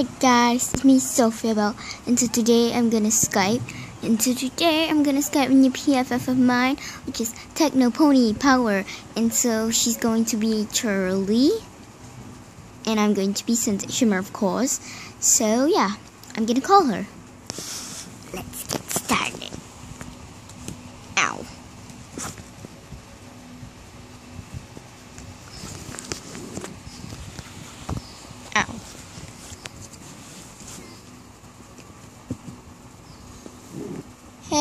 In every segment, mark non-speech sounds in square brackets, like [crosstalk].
Hi guys, it's me Sophia Bell, and so today I'm gonna Skype. And so today I'm gonna Skype a new PFF of mine, which is Techno Pony Power. And so she's going to be Charlie, and I'm going to be Shimmer, of course. So yeah, I'm gonna call her. Let's get started. Ow. Ow.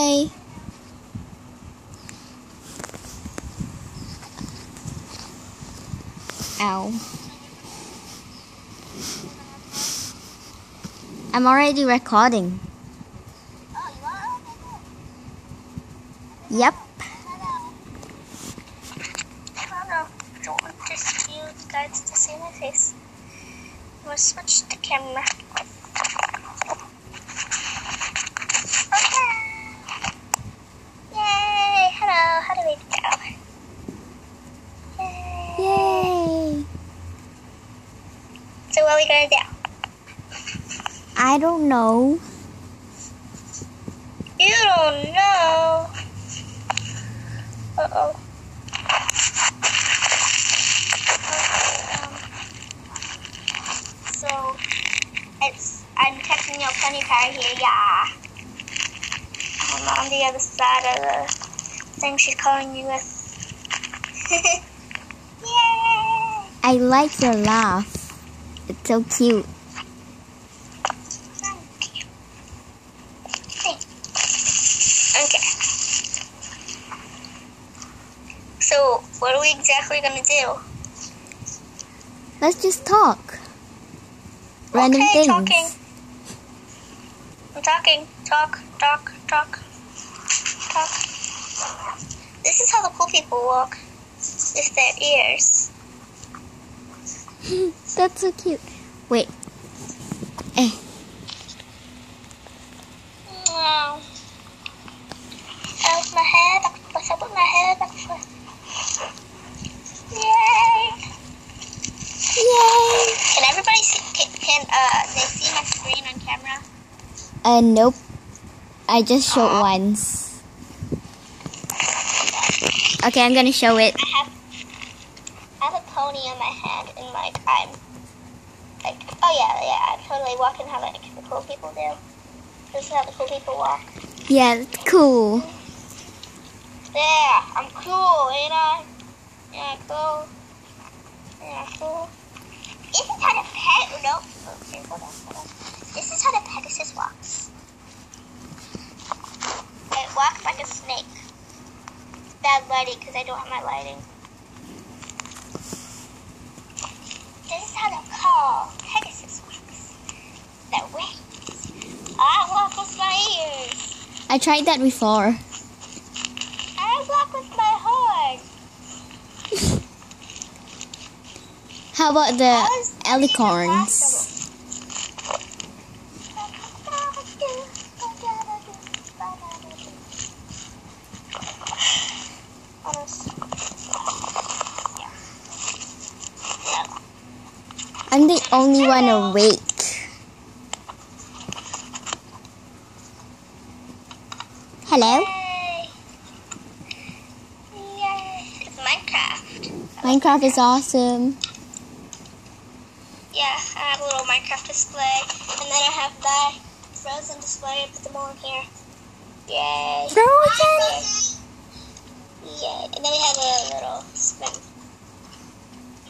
Hey. Ow. I'm already recording. Yep. I don't want just you guys to see my face. I'm gonna switch the camera. Okay. Yay! Hello. How do we go? Yay. Yay. So what are we gonna do? I don't know. You don't know. Uh oh. So it's I'm catching your pony car here, yeah. I'm on the other side of the thing she's calling you with. [laughs] Yay! I like your laugh. It's so cute. Thank you. Thanks. Okay. So, what are we exactly gonna do? Let's just talk. Random okay, things. talking. I'm talking. Talk, talk, talk, talk. This is how the cool people walk with their ears. [laughs] That's so cute. Wait. Eh. Wow. Out my and forth. I put my back. Yay! Yay. Can everybody see? Can, can uh they see my screen on camera? Uh, nope. I just showed once. Okay, I'm gonna show it. I have I have a pony on my head and like I'm like oh yeah yeah I'm totally walking how like the cool people do. This is how the cool people walk. Yeah, it's cool. Yeah, I'm cool, ain't I? Yeah, cool. Yeah, cool. This is how the pet no okay, hold on, hold on. This is how the Pegasus walks. It walks like a snake. Bad lighting because I don't have my lighting. This is how the call Pegasus walks. That way. I walk with my ears. I tried that before. I walk with my horn. [laughs] How about the alicorns? [sighs] I'm the only one awake. Hello? Yay! Yay! It's Minecraft. Minecraft is awesome. Yeah, I have a little Minecraft display, and then I have that frozen display. I put them all in here. Yay! Frozen? Yay! And then we have a little spin.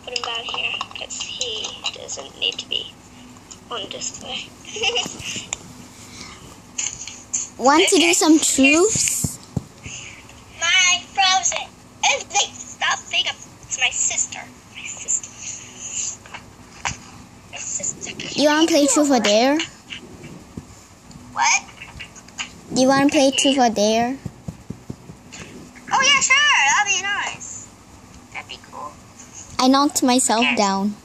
Put him down here because he doesn't need to be on display. [laughs] Want to do some truths? my frozen. Stop saying it's my sister. My sister. My sister. You want to play truth or dare? What? Do you want to play truth or dare? Oh yeah, sure. That'd be nice. That'd be cool. I knocked myself down.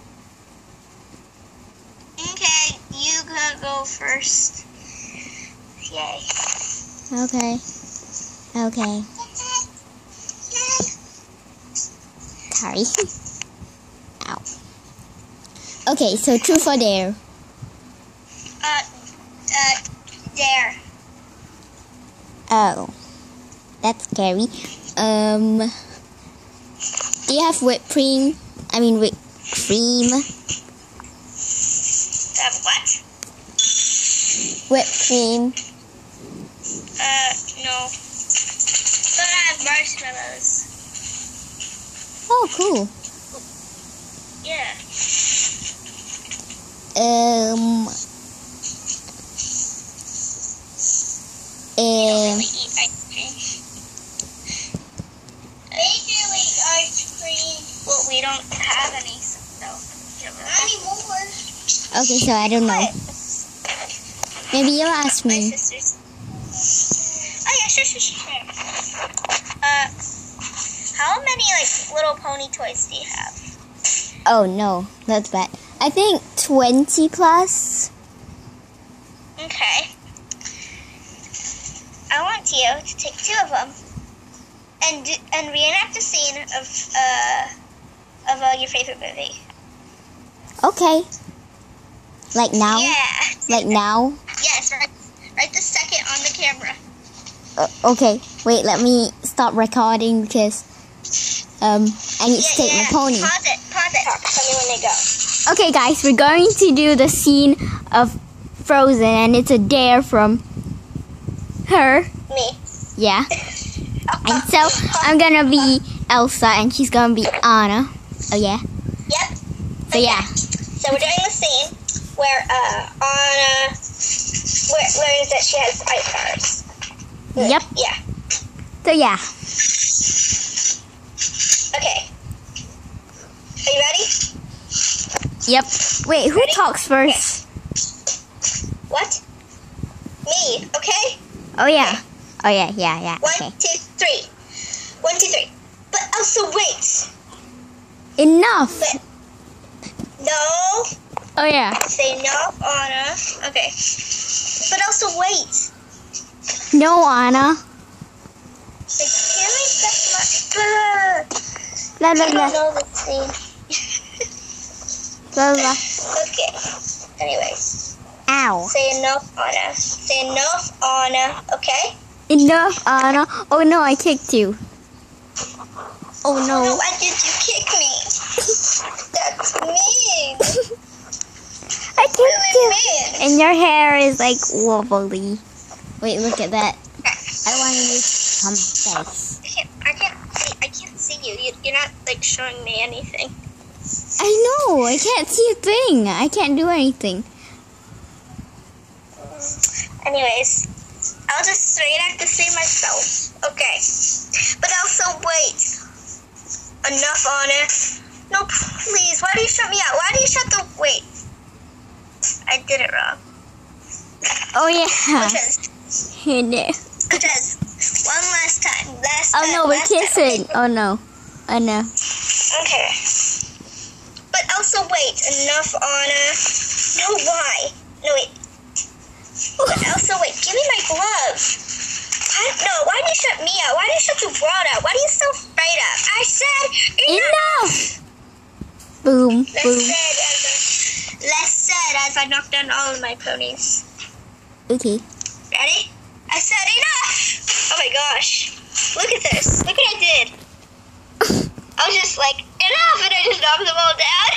Okay, you gonna go first. Yay. Okay. Okay. Sorry. Ow. Okay, so truth or dare? uh, there. Oh, that's scary. Um, do you have whipped cream? I mean, whipped cream. Uh, what? Whipped cream. Uh, no. But I have marshmallows. Oh, cool. Yeah. Um. Um. ice cream. They ice cream. Well, we don't have any, so. Not anymore. Okay, so I don't know. Maybe you'll ask me. sisters. Oh yeah, sure, sure, sure, sure. [laughs] Uh, how many like little pony toys do you have? Oh no, that's bad. I think twenty plus. Okay. I want you to take two of them and do, and reenact a scene of uh of uh, your favorite movie. Okay. Like now? Yeah. Like now? Yes. Right, right the second on the camera. Uh, okay. Wait, let me stop recording because um I need to take my pony. Pause it. Pause it. Tell me when they go. Okay, guys, we're going to do the scene of Frozen, and it's a dare from her. Me. Yeah. [laughs] And so I'm gonna be Elsa, and she's gonna be Anna. Oh yeah. Yep. So yeah. So we're doing the scene where uh, Anna where, learns that she has ice powers. Yep. Yeah. So yeah. Okay. Are you ready? Yep. Wait, who Ready? talks first? What? Me. Okay. Oh yeah. Oh yeah. Yeah. Yeah. One, Okay. two, three. One, two, three. But Elsa wait. Enough. No. Oh yeah. Say no, Anna. Okay. But Elsa wait. No, Anna. Like, can I set my? La la la know the scene. la la. Okay. Anyways, Ow. say enough, Anna. Say enough, Anna. Okay. Enough, Anna. Oh no, I kicked you. Oh Oh, no. why did you kick me? That's mean. [laughs] I kicked Really you. mean. And your hair is like wobbly. Wait, look at that. I want to on my face. I can't. I can't see. I can't see you. you. You're not like showing me anything. I know. I can't see a thing. I can't do anything. Anyways, I'll just straight act to see myself. Okay. But Elsa wait. Enough on it. No, please. Why do you shut me out? Why do you shut the wait? I did it wrong. Oh yeah. Oh because one last time. Last oh, time. no, we're time, kissing. Oh no. Oh no. Okay. But Elsa wait, enough Anna. No, why? No, wait. But Elsa wait, give me my glove. I, no, why do you shut me out? Why do you shut the world out? Why do you so afraid of? I said enough. Enough. Boom. Less Boom. said as I, less said as I knocked down all of my ponies. Okay. Ready? I said enough. Oh my gosh. Look at this. Look what I did. I was just like, enough, and I just knocked them all down.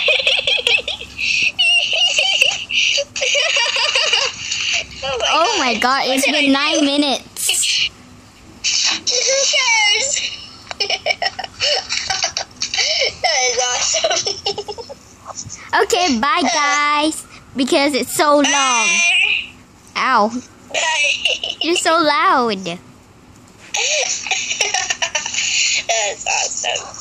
[laughs] oh my Oh my god, It's been nine minutes. Who cares? [laughs] that is awesome. Okay, bye guys. Because it's so long. Bye. Ow. You're so loud. [laughs] that is awesome.